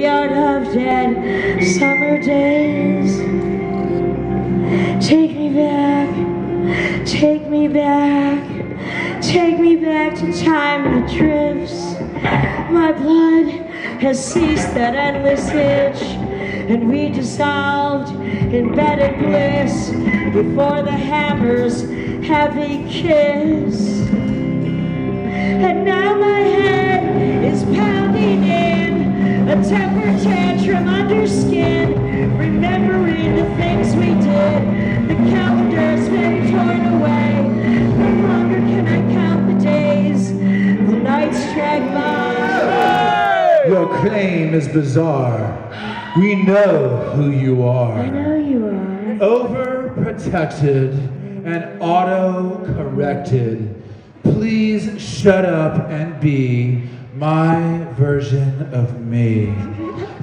graveyard of dead summer days. Take me back, take me back, take me back to time that drifts. My blood has ceased that endless itch, and we dissolved in bedded bliss before the hammer's heavy kiss. And now my head is pounding in tantrum under skin, remembering the things we did. The calendar's been torn away. No longer can I count the days. The nights drag by. Your claim is bizarre. We know who you are. I know you are. Overprotected and auto-corrected. Please shut up and be my version of me.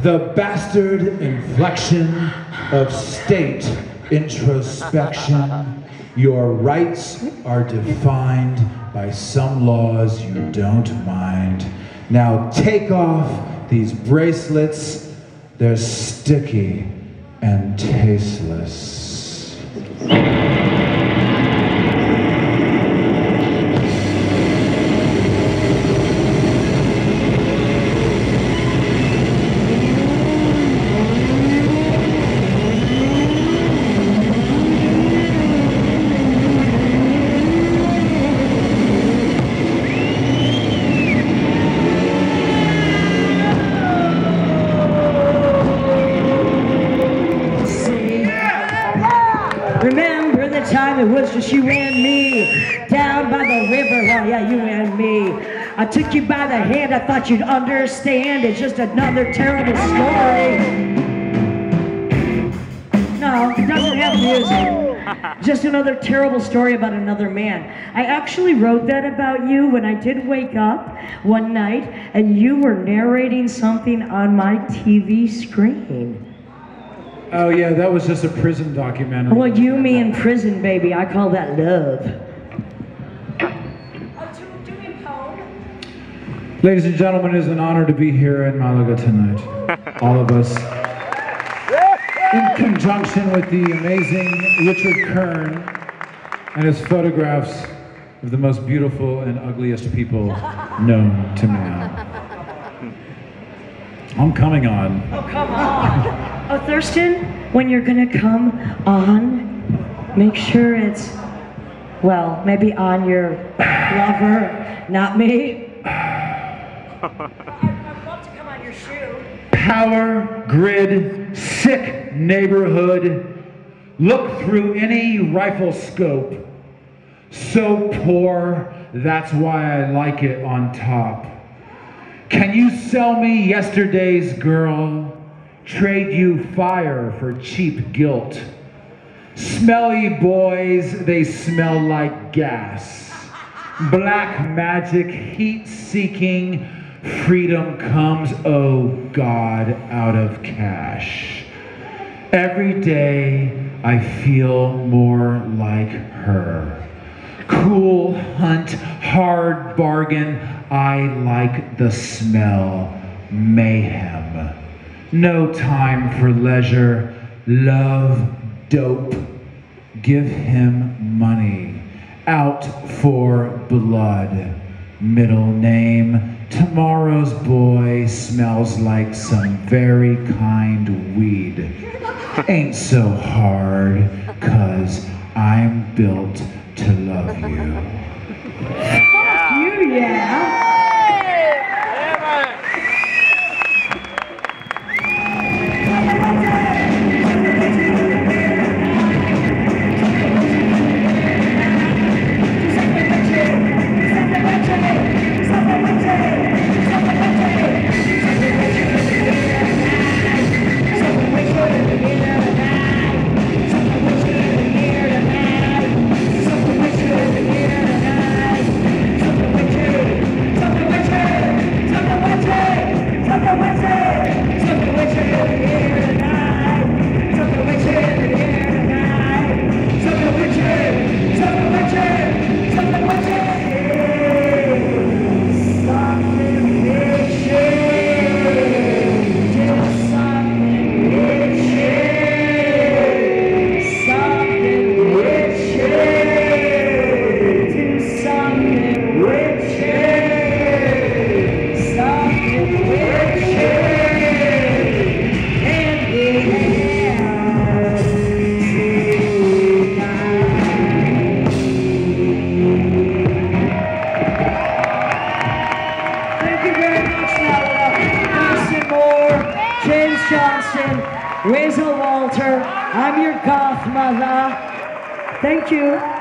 The bastard inflection of state introspection. Your rights are defined by some laws you don't mind. Now take off these bracelets. They're sticky and tasteless. Time it was just you and me down by the river? Well, yeah, you and me. I took you by the hand. I thought you'd understand. It's just another terrible story. No, it doesn't have music. Just another terrible story about another man. I actually wrote that about you when I did wake up one night and you were narrating something on my TV screen. Oh yeah, that was just a prison documentary. Well, you, me in prison, baby. I call that love. Ladies and gentlemen, it is an honor to be here in Malaga tonight. All of us. In conjunction with the amazing Richard Kern and his photographs of the most beautiful and ugliest people known to man. I'm coming on. Oh, come on. Oh, Thurston, when you're gonna come on, make sure it's, well, maybe on your lover, not me. I'd love to come on your shoe. Power grid, sick neighborhood. Look through any rifle scope. So poor, that's why I like it on top. Can you sell me yesterday's girl? Trade you fire for cheap guilt. Smelly boys, they smell like gas. Black magic, heat seeking, freedom comes, oh God, out of cash. Every day I feel more like her. Cool hunt, hard bargain, I like the smell, mayhem. No time for leisure, love, dope. Give him money. Out for blood. Middle name. Tomorrow's boy smells like some very kind weed. Ain't so hard, cause I'm built to love you. You, yeah. Walter. I'm your goth mother. Thank you.